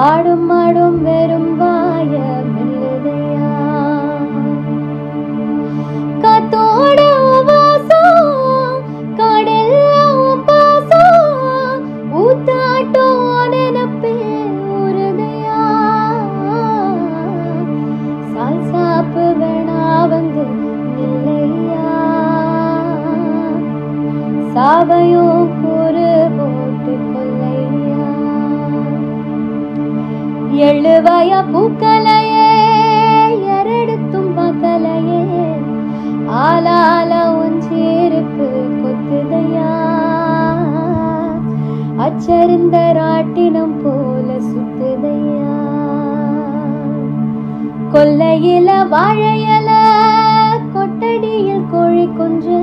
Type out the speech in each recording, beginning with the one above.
ஆடும் ஆடும் வெறும் வாய வாழையல கொட்டடியில் கோழி குஞ்சு.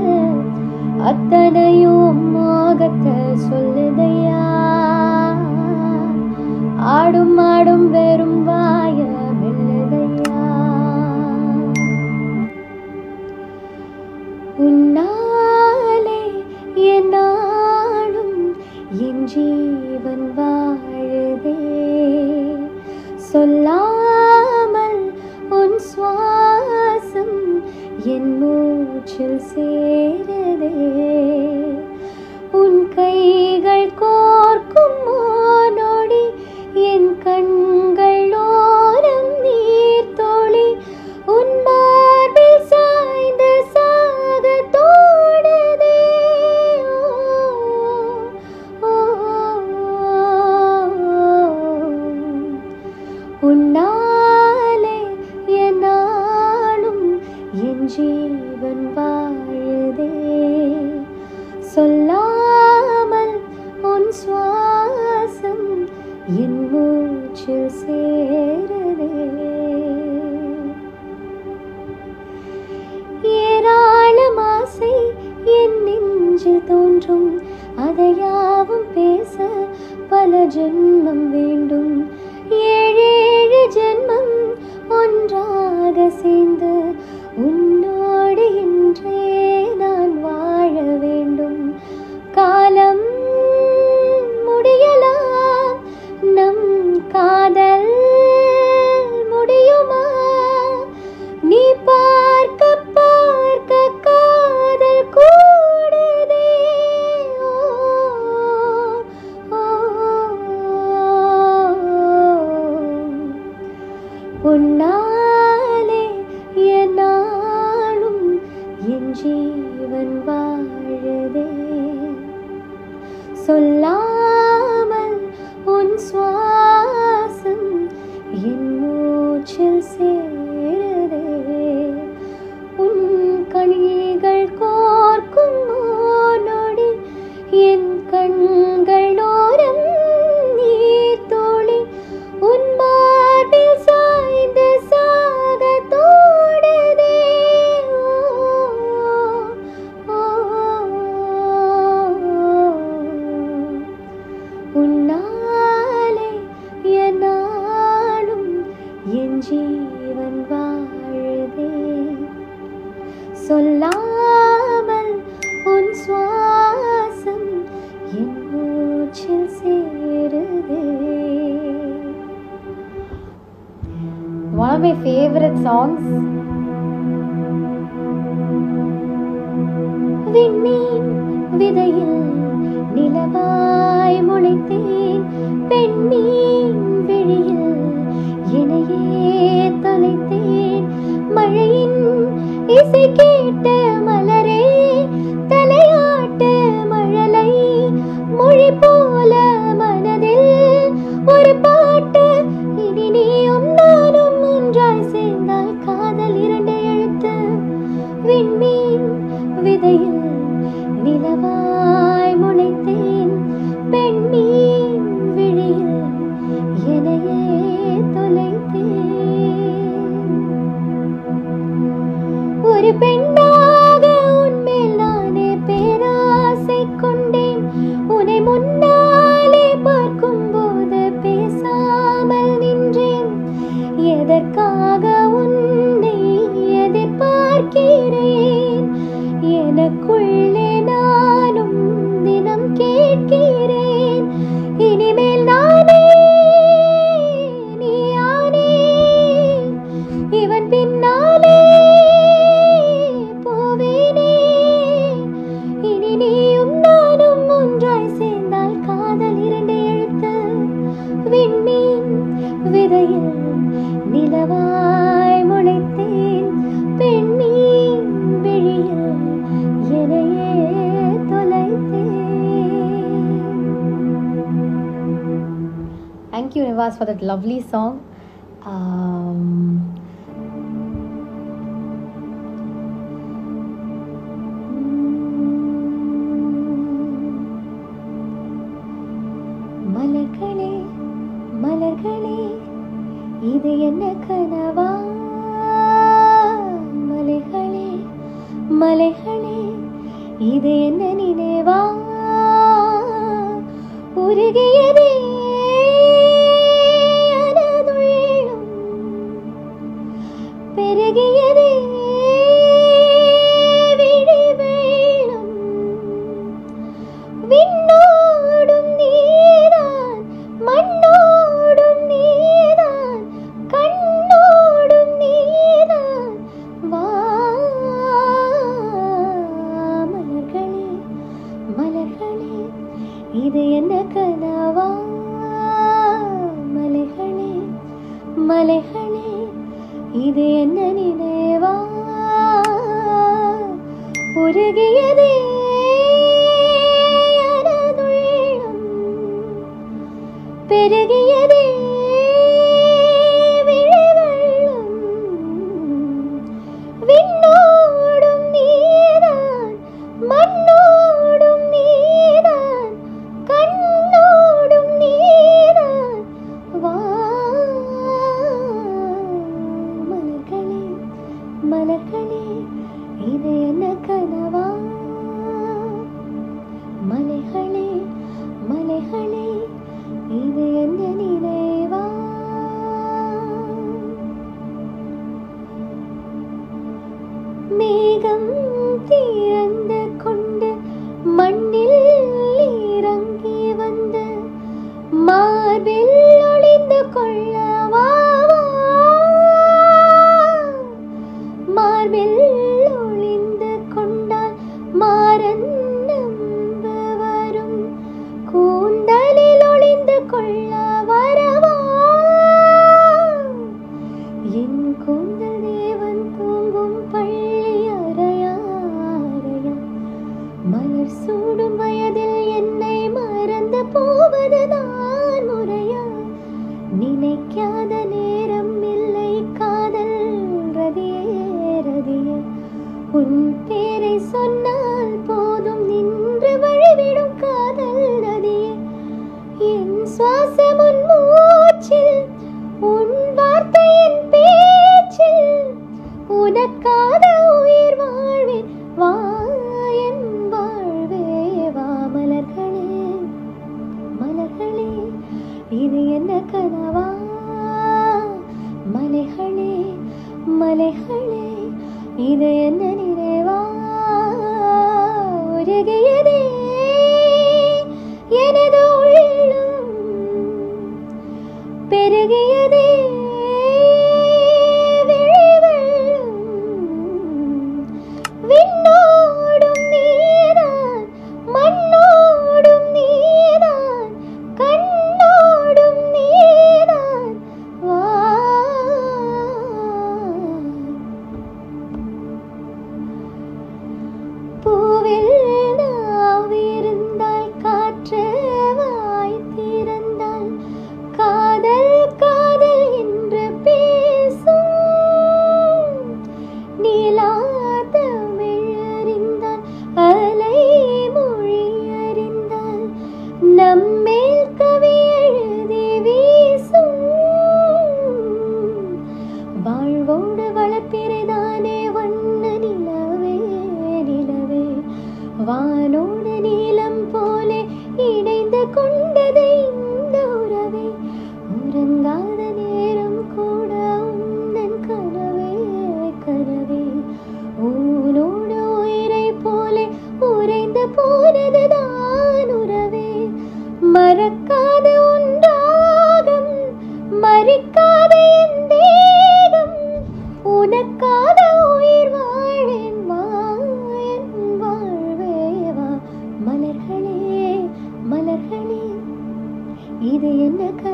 அத்தனையும் மோகத்தை சொல்லுதையா. ஆடும் ஆடும் வெறும் வாய வெள்ளுதையா உன்னாலே என்னாலும் என் ஜீவன் வாழுதே. சொல்லா கூற்றில் சேரதே. உன் கைகள் கோர்க்கும் ஜீவன் வாழுதே. சொல்லாமல் உன் சுவாசம் என் மூச்சில் சேரதே. ஏராளம் ஆசை என் நெஞ்சில் தோன்றும். அதையாவும் பேச பல ஜென்மம் வேண்டும். ஏழேழு ஜென்மம் ஒன்றாக சேர்ந்து உன்னோ one of my favorite songs. விண்ணேன் விதையில் நிலவாய் முளைத்தேன் பெண்மீன் விழியில் இணையே தொலைத்தேன் மழையின் இசை கேட்ட மலரே தலையாட்ட மழலை மொழி போல a lovely song. Um, மலர்களே மலர்களே இது என்ன கனவா மலைகளே மலைகளே இது என்ன நினைவா உருகியது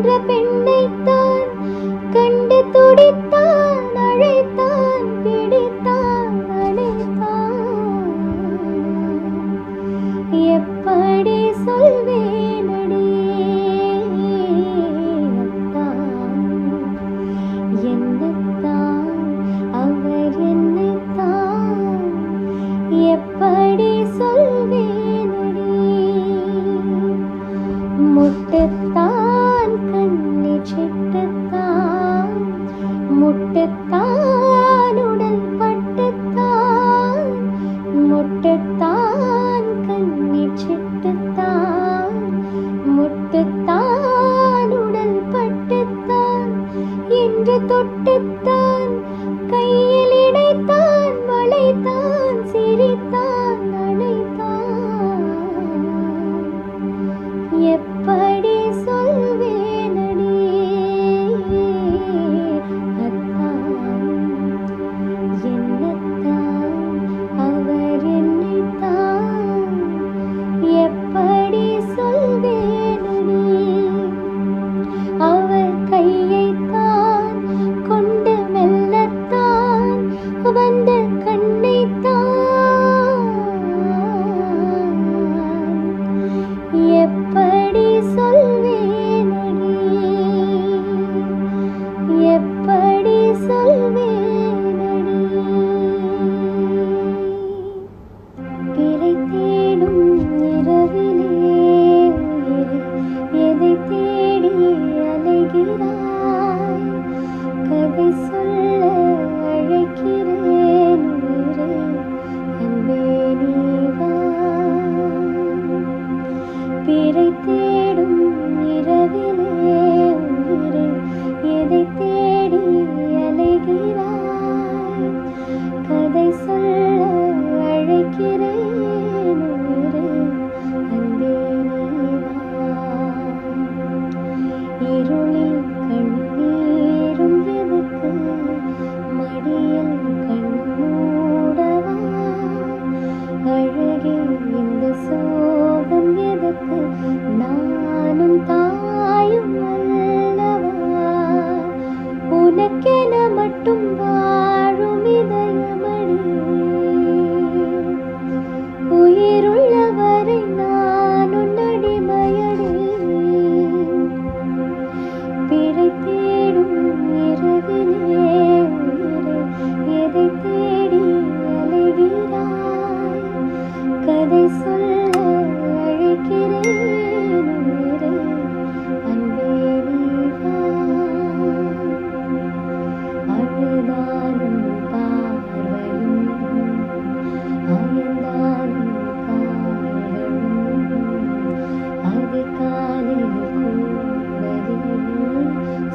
நின்ற பெண் कोट्टान् कन्नि चिट्टान्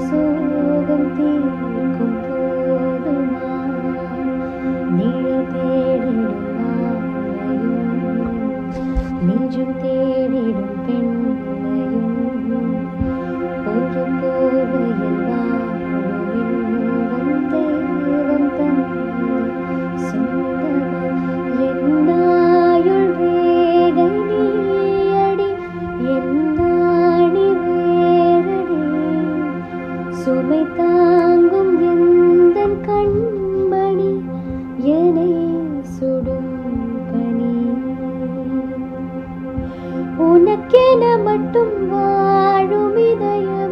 so நமக்கென மட்டும் வாழும் இதயம்.